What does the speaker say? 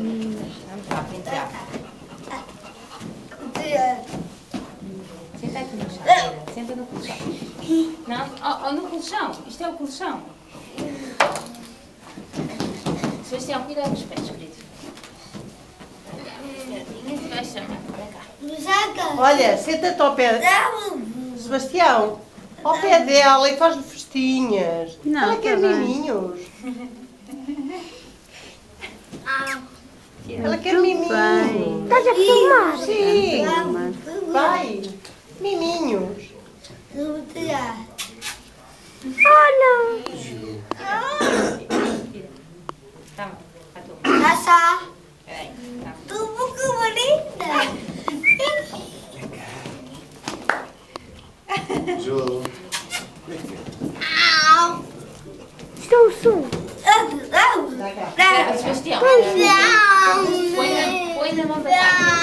Vamos lá, pentear. Senta aqui no chão, Vera. Senta no colchão. Não, oh, oh, no colchão. Isto é o colchão. Sebastião, cuidado dos pés, querido. Vem cá. Olha, senta-te ao pé. Sebastião, ao pé dela e faz-lhe festinhas. Não, Ela quer tá bem. miminhos. Ela quer Muito bem. Estás a filmar? Sim, Mas- vai. Miminhos. Oh, não. Calma, a tua. Peraí, calma. João. Estou o som. Espera, Sebastião. すい。